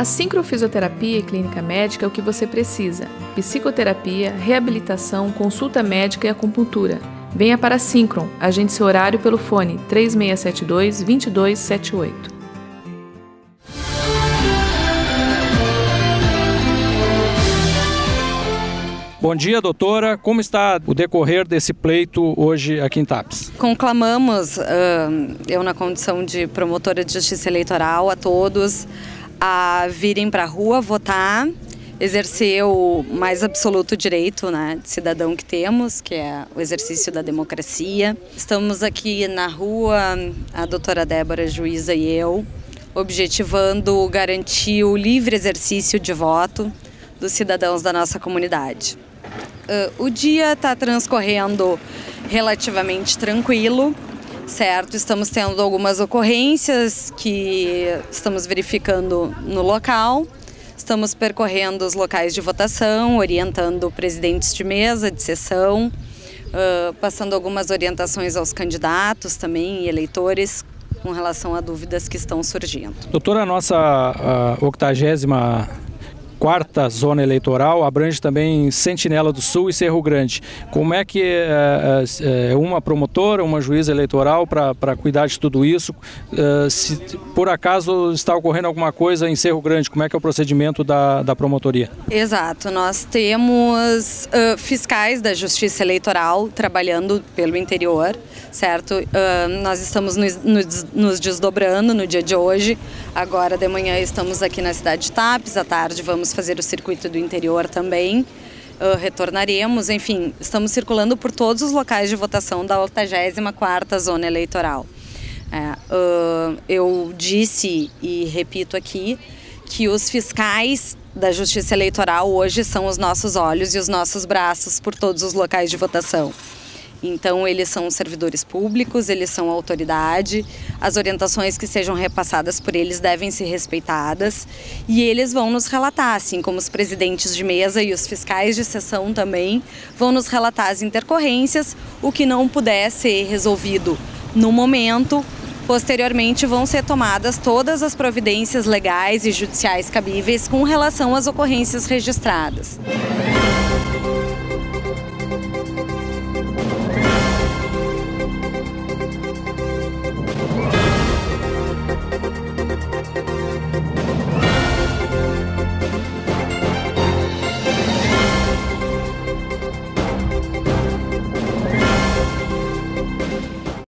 A sincrofisioterapia e clínica médica é o que você precisa. Psicoterapia, reabilitação, consulta médica e acupuntura. Venha para a Syncron. Agende seu horário pelo fone 3672 2278. Bom dia, doutora. Como está o decorrer desse pleito hoje aqui em TAPS? Conclamamos, eu na condição de promotora de justiça eleitoral, a todos a virem para a rua votar, exercer o mais absoluto direito né, de cidadão que temos, que é o exercício da democracia. Estamos aqui na rua, a doutora Débora Juíza e eu, objetivando garantir o livre exercício de voto dos cidadãos da nossa comunidade. Uh, o dia está transcorrendo relativamente tranquilo certo? Estamos tendo algumas ocorrências que estamos verificando no local. Estamos percorrendo os locais de votação, orientando presidentes de mesa, de sessão, uh, passando algumas orientações aos candidatos também e eleitores com relação a dúvidas que estão surgindo. Doutora, a nossa octagésima quarta zona eleitoral abrange também Sentinela do Sul e Cerro Grande. Como é que é, é, uma promotora, uma juíza eleitoral para cuidar de tudo isso? Se por acaso está ocorrendo alguma coisa em Cerro Grande, como é que é o procedimento da, da promotoria? Exato, nós temos uh, fiscais da Justiça Eleitoral trabalhando pelo interior, certo? Uh, nós estamos nos, nos, nos desdobrando no dia de hoje. Agora de manhã estamos aqui na cidade de Tapes, à tarde vamos vamos fazer o circuito do interior também. Uh, retornaremos, enfim, estamos circulando por todos os locais de votação da 84ª Zona Eleitoral. Uh, eu disse e repito aqui que os fiscais da Justiça Eleitoral hoje são os nossos olhos e os nossos braços por todos os locais de votação. Então, eles são servidores públicos, eles são autoridade, as orientações que sejam repassadas por eles devem ser respeitadas e eles vão nos relatar, assim como os presidentes de mesa e os fiscais de sessão também vão nos relatar as intercorrências, o que não puder ser resolvido no momento. Posteriormente, vão ser tomadas todas as providências legais e judiciais cabíveis com relação às ocorrências registradas.